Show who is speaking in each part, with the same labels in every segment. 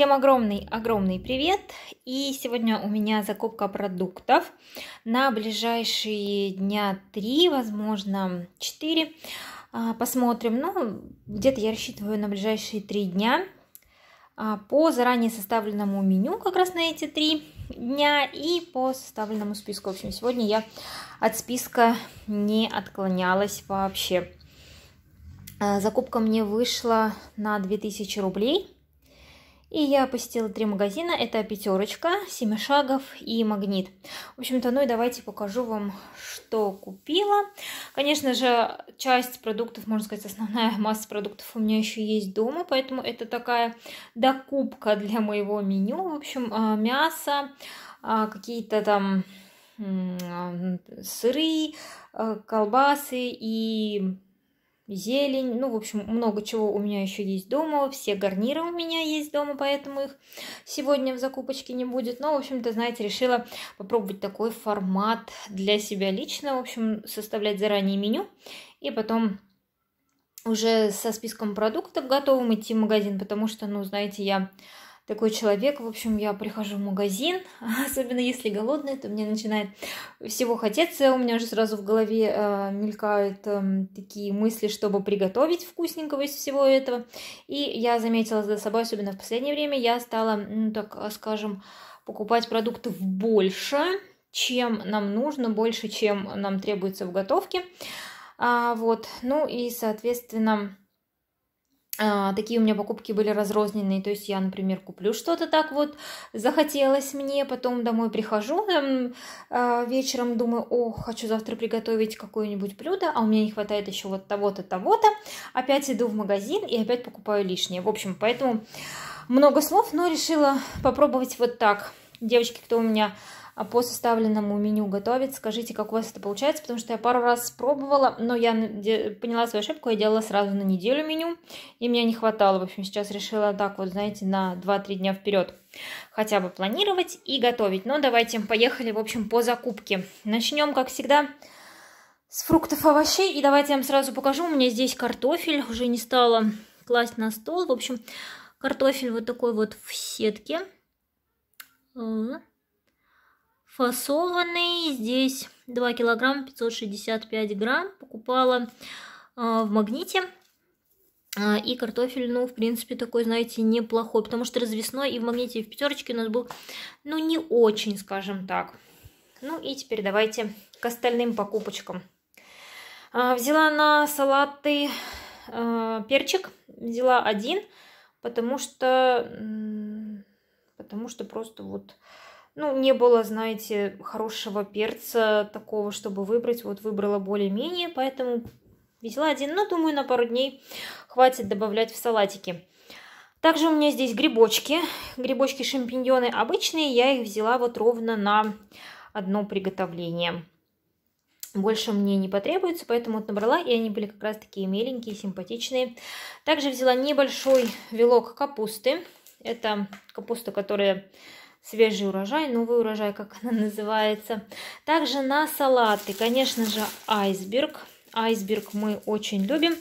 Speaker 1: Всем огромный-огромный привет! И сегодня у меня закупка продуктов на ближайшие дня три, возможно, четыре. А, посмотрим. Ну, где-то я рассчитываю на ближайшие три дня а, по заранее составленному меню как раз на эти три дня и по составленному списку. В общем, сегодня я от списка не отклонялась вообще. А, закупка мне вышла на 2000 рублей. И я посетила три магазина. Это пятерочка, семишагов и магнит. В общем-то, ну и давайте покажу вам, что купила. Конечно же, часть продуктов, можно сказать, основная масса продуктов у меня еще есть дома. Поэтому это такая докупка для моего меню. В общем, а, мясо, а, какие-то там а, сыры, колбасы и зелень, ну, в общем, много чего у меня еще есть дома, все гарниры у меня есть дома, поэтому их сегодня в закупочке не будет, но, в общем-то, знаете, решила попробовать такой формат для себя лично, в общем, составлять заранее меню и потом уже со списком продуктов готовым идти в магазин, потому что, ну, знаете, я такой человек. В общем, я прихожу в магазин, особенно если голодная, то мне начинает всего хотеться. У меня уже сразу в голове э, мелькают э, такие мысли, чтобы приготовить вкусненького из всего этого. И я заметила за собой, особенно в последнее время, я стала, ну так скажем, покупать продуктов больше, чем нам нужно, больше, чем нам требуется в готовке. А, вот, ну и, соответственно, такие у меня покупки были разрозненные, то есть я, например, куплю что-то так вот, захотелось мне, потом домой прихожу, там, э, вечером думаю, о, хочу завтра приготовить какое-нибудь блюдо, а у меня не хватает еще вот того-то, того-то, опять иду в магазин и опять покупаю лишнее. В общем, поэтому много слов, но решила попробовать вот так. Девочки, кто у меня а по составленному меню готовить. Скажите, как у вас это получается, потому что я пару раз пробовала, но я поняла свою ошибку, я делала сразу на неделю меню, и мне не хватало. В общем, сейчас решила так вот, знаете, на 2-3 дня вперед хотя бы планировать и готовить. Но давайте, поехали, в общем, по закупке. Начнем, как всегда, с фруктов, овощей. И давайте я вам сразу покажу. У меня здесь картофель, уже не стала класть на стол. В общем, картофель вот такой вот в сетке фасованный. Здесь 2 килограмма 565 грамм. Покупала э, в магните. А, и картофель, ну, в принципе, такой, знаете, неплохой, потому что развесной и в магните, и в пятерочке у нас был, ну, не очень, скажем так. Ну, и теперь давайте к остальным покупочкам. А, взяла на салаты э, перчик, взяла один, потому что, потому что просто вот ну, не было, знаете, хорошего перца такого, чтобы выбрать. Вот выбрала более-менее, поэтому взяла один. Но, думаю, на пару дней хватит добавлять в салатики. Также у меня здесь грибочки. Грибочки шампиньоны обычные. Я их взяла вот ровно на одно приготовление. Больше мне не потребуется, поэтому вот набрала, и они были как раз такие меленькие, симпатичные. Также взяла небольшой вилок капусты. Это капуста, которая свежий урожай, новый урожай, как она называется. Также на салаты, конечно же, айсберг. Айсберг мы очень любим.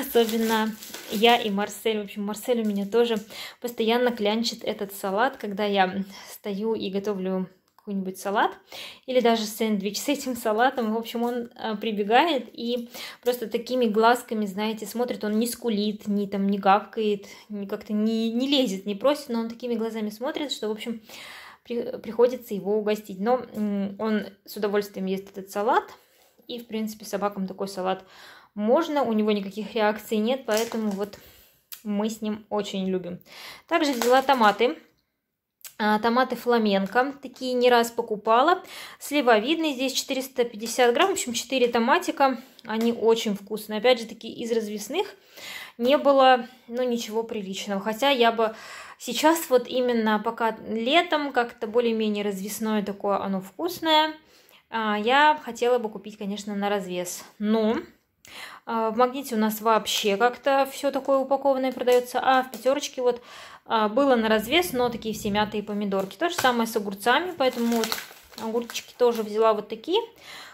Speaker 1: Особенно я и Марсель. В общем, Марсель у меня тоже постоянно клянчит этот салат, когда я стою и готовлю какой-нибудь салат или даже сэндвич с этим салатом. В общем, он а, прибегает и просто такими глазками, знаете, смотрит. Он не скулит, не там не гавкает, не как-то не, не лезет, не просит, но он такими глазами смотрит, что, в общем, при, приходится его угостить. Но он с удовольствием ест этот салат. И, в принципе, собакам такой салат можно. У него никаких реакций нет, поэтому вот мы с ним очень любим. Также взяла томаты томаты фламенко. Такие не раз покупала. Сливовидные. Здесь 450 грамм. В общем, 4 томатика. Они очень вкусные. Опять же, такие из развесных. Не было, ну, ничего приличного. Хотя я бы сейчас вот именно пока летом как-то более-менее развесное такое оно вкусное. А, я хотела бы купить, конечно, на развес. Но а, в магните у нас вообще как-то все такое упакованное продается, а в пятерочке вот а, было на развес, но такие все мятые помидорки. То же самое с огурцами, поэтому вот огурчики тоже взяла вот такие.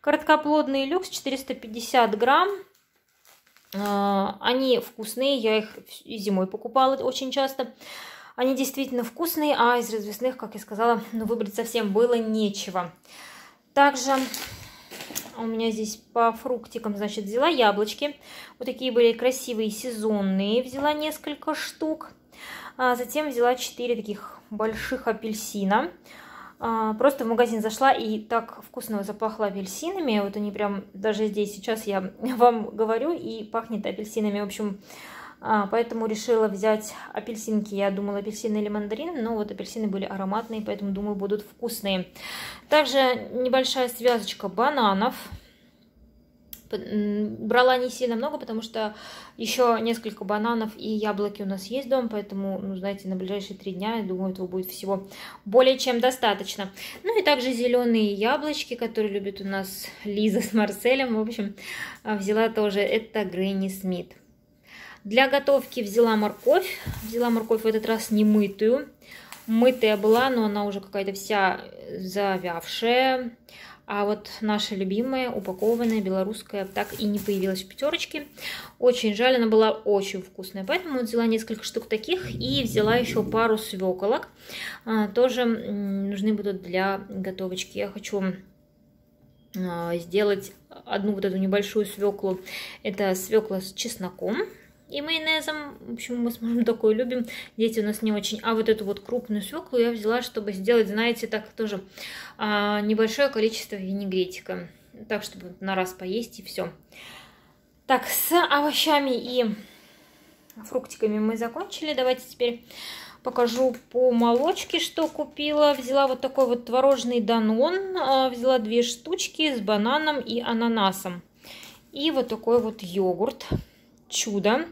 Speaker 1: Короткоплодный люкс 450 грамм. А, они вкусные, я их зимой покупала очень часто. Они действительно вкусные, а из развесных, как я сказала, ну, выбрать совсем было нечего. Также у меня здесь по фруктикам, значит, взяла яблочки. Вот такие были красивые, сезонные. Взяла несколько штук. А затем взяла 4 таких больших апельсина. А, просто в магазин зашла и так вкусно запахло апельсинами. Вот они прям даже здесь сейчас я вам говорю и пахнет апельсинами. В общем, поэтому решила взять апельсинки. Я думала апельсины или мандарины, но вот апельсины были ароматные, поэтому думаю будут вкусные. Также небольшая связочка бананов. Брала не сильно много, потому что еще несколько бананов и яблоки у нас есть дома, поэтому, ну, знаете, на ближайшие три дня, я думаю, этого будет всего более чем достаточно. Ну и также зеленые яблочки, которые любят у нас Лиза с Марселем, в общем, а, взяла тоже, это Гренни Смит. Для готовки взяла морковь, взяла морковь в этот раз не мытую, мытая была, но она уже какая-то вся завявшая. А вот наша любимая, упакованная, белорусская, так и не появилась в пятерочке. Очень жаль, она была очень вкусная. Поэтому взяла несколько штук таких и взяла еще пару свеколок. А, тоже нужны будут для готовочки. Я хочу а, сделать одну вот эту небольшую свеклу. Это свекла с чесноком и майонезом. В общем, мы с мужем такое любим. Дети у нас не очень. А вот эту вот крупную свеклу я взяла, чтобы сделать, знаете, так тоже а, небольшое количество винегретика. Так, чтобы на раз поесть и все. Так, с овощами и фруктиками мы закончили. Давайте теперь покажу по молочке, что купила. Взяла вот такой вот творожный данон. А, взяла две штучки с бананом и ананасом. И вот такой вот йогурт. Чудо.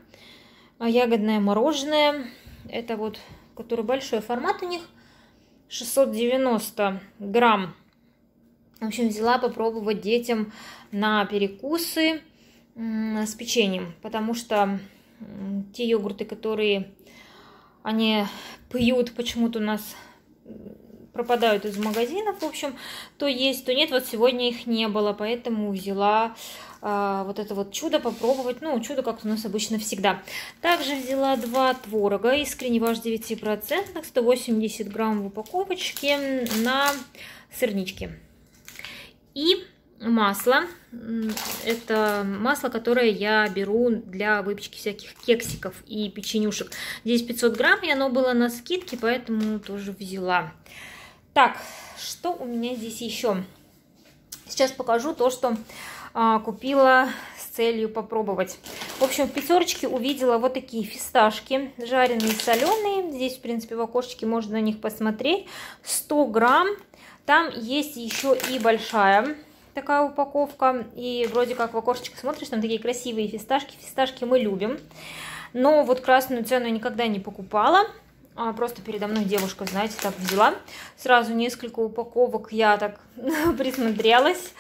Speaker 1: А ягодное мороженое. Это вот, который большой формат у них. 690 грамм. В общем, взяла попробовать детям на перекусы с печеньем. Потому что те йогурты, которые они пьют почему-то у нас пропадают из магазинов, в общем, то есть, то нет. Вот сегодня их не было, поэтому взяла а, вот это вот чудо попробовать. Ну, чудо как у нас обычно всегда. Также взяла два творога, искренне ваш 9%, 180 грамм в упаковочке на сырнички. И масло. Это масло, которое я беру для выпечки всяких кексиков и печенюшек. Здесь 500 грамм, и оно было на скидке, поэтому тоже взяла. Так, что у меня здесь еще? Сейчас покажу то, что а, купила с целью попробовать. В общем, в пятерочке увидела вот такие фисташки, жареные, соленые. Здесь, в принципе, в окошечке можно на них посмотреть. 100 грамм. Там есть еще и большая такая упаковка. И вроде как в окошечко смотришь, там такие красивые фисташки. Фисташки мы любим. Но вот красную цену я никогда не покупала. А, просто передо мной девушка, знаете, так взяла. Сразу несколько упаковок я так присмотрелась.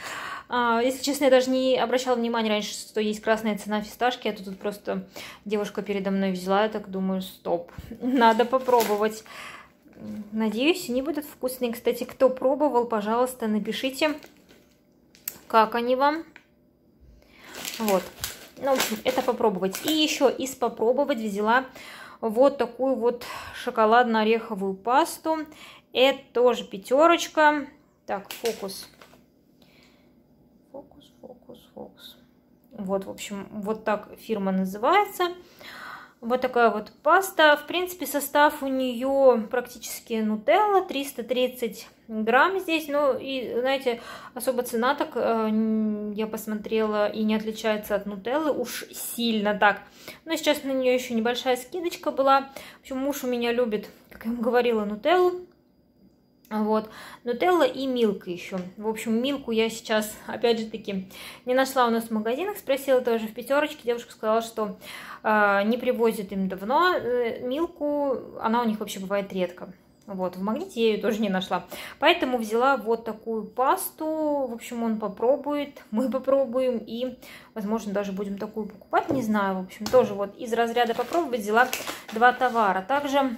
Speaker 1: А, если честно, я даже не обращала внимания раньше, что есть красная цена фисташки. А тут просто девушка передо мной взяла. Я так думаю, стоп, надо попробовать. Надеюсь, они будут вкусные. Кстати, кто пробовал, пожалуйста, напишите, как они вам. Вот. Ну, в общем, это попробовать. И еще из попробовать взяла вот такую вот шоколадно-ореховую пасту. Это тоже пятерочка. Так, фокус. Фокус, фокус, фокус. Вот, в общем, вот так фирма называется. Вот такая вот паста. В принципе, состав у нее практически нутелла. 330 грамм здесь. Ну, и, знаете, особо цена так, э, я посмотрела, и не отличается от нутеллы уж сильно так. Но сейчас на нее еще небольшая скидочка была. В общем, муж у меня любит, как я ему говорила, нутеллу. Вот, нутелла и милка еще. В общем, милку я сейчас, опять же таки, не нашла у нас в магазинах. Спросила тоже в пятерочке. Девушка сказала, что э, не привозят им давно э, милку. Она у них вообще бывает редко. Вот, в магните я ее тоже не нашла. Поэтому взяла вот такую пасту. В общем, он попробует, мы попробуем. И, возможно, даже будем такую покупать. Не знаю, в общем, тоже вот из разряда попробовать взяла два товара. Также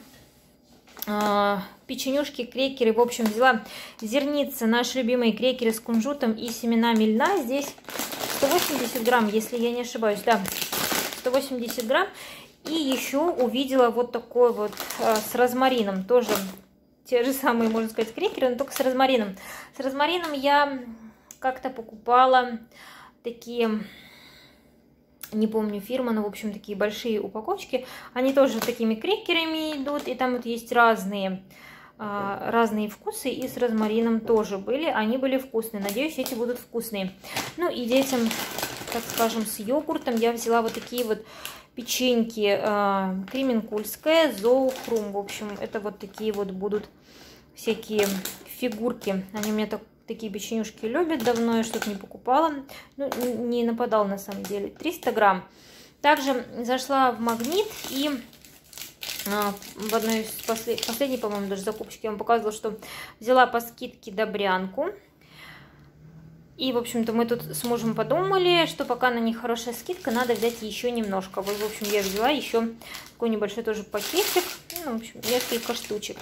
Speaker 1: а, печенюшки, крекеры. В общем, взяла зерницы, наши любимые крекеры с кунжутом и семенами льна. Здесь 180 грамм, если я не ошибаюсь. Да, 180 грамм. И еще увидела вот такой вот э, с розмарином, тоже те же самые, можно сказать, крекеры, но только с розмарином. С розмарином я как-то покупала такие не помню фирма, но, в общем, такие большие упаковочки. Они тоже такими крекерами идут, и там вот есть разные, разные вкусы, и с розмарином тоже были. Они были вкусные. Надеюсь, эти будут вкусные. Ну и детям, так скажем, с йогуртом я взяла вот такие вот печеньки э, кременкульская, зоохрум. В общем, это вот такие вот будут всякие фигурки. Они у меня так такие печенюшки любят. Давно я что-то не покупала. Ну, не нападал на самом деле. 300 грамм. Также зашла в Магнит и а, в одной из послед... последней, по-моему, даже закупочки я вам показывала, что взяла по скидке добрянку. И, в общем-то, мы тут с мужем подумали, что пока на них хорошая скидка, надо взять еще немножко. Вот, в общем, я взяла еще такой небольшой тоже пакетик. Ну, в общем, несколько штучек.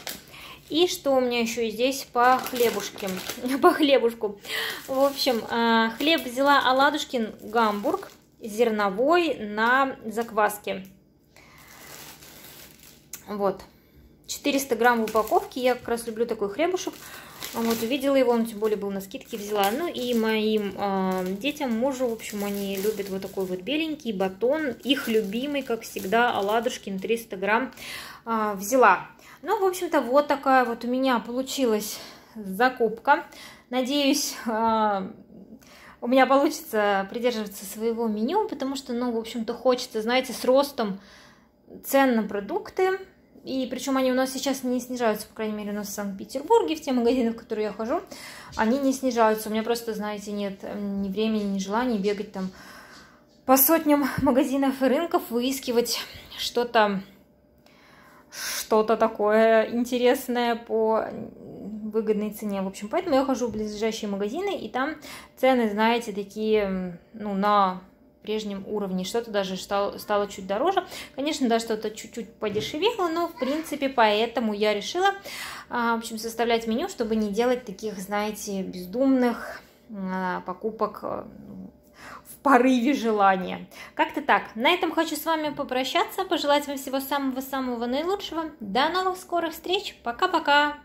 Speaker 1: И что у меня еще здесь по хлебушке, по хлебушку. В общем, а, хлеб взяла Аладушкин Гамбург зерновой на закваске. Вот. 400 грамм в упаковке. Я как раз люблю такой хлебушек. Вот, увидела его, он тем более был на скидке, взяла. Ну и моим э, детям, мужу, в общем, они любят вот такой вот беленький батон. Их любимый, как всегда, Аладушкин 300 грамм э, взяла. Ну, в общем-то, вот такая вот у меня получилась закупка. Надеюсь, а, у меня получится придерживаться своего меню, потому что, ну, в общем-то, хочется, знаете, с ростом цен на продукты. И причем они у нас сейчас не снижаются, по крайней мере, у нас в Санкт-Петербурге, в те магазины, в которые я хожу, они не снижаются. У меня просто, знаете, нет ни времени, ни желания бегать там по сотням магазинов и рынков, выискивать что-то что-то такое интересное по выгодной цене. В общем, поэтому я хожу в ближайшие магазины, и там цены, знаете, такие, ну, на прежнем уровне. Что-то даже стало, стало чуть дороже. Конечно, да, что-то чуть-чуть подешевело, но, в принципе, поэтому я решила, а, в общем, составлять меню, чтобы не делать таких, знаете, бездумных а, покупок порыве желания. Как-то так. На этом хочу с вами попрощаться, пожелать вам всего самого-самого наилучшего. До новых скорых встреч. Пока-пока.